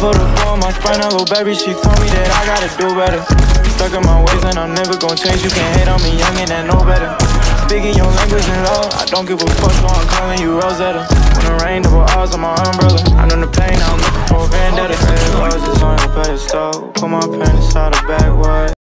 for the floor, my spine, little oh, baby, she told me that I gotta do better. Stuck in my ways and I'm never gonna change. You can't hate on me, young and I know better. Speaking your language and law, I don't give a fuck, so I'm calling you Rosetta. When the rain, double R's on my umbrella. I know the pain, I'm looking for a vendetta. Red roses on your pedestal. Put my pen inside a backwood.